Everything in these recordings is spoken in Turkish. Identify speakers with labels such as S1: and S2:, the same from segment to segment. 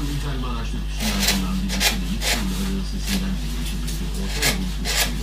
S1: Anteilbar açmak için arzulanan bir bütünün sınırları ölçüsünden bir ölçü bir orta uzun tuttuğu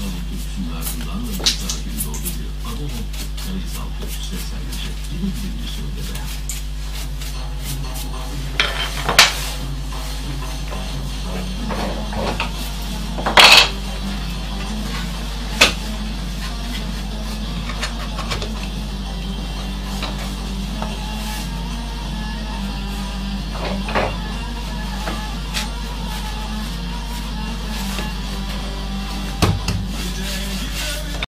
S1: Thank you.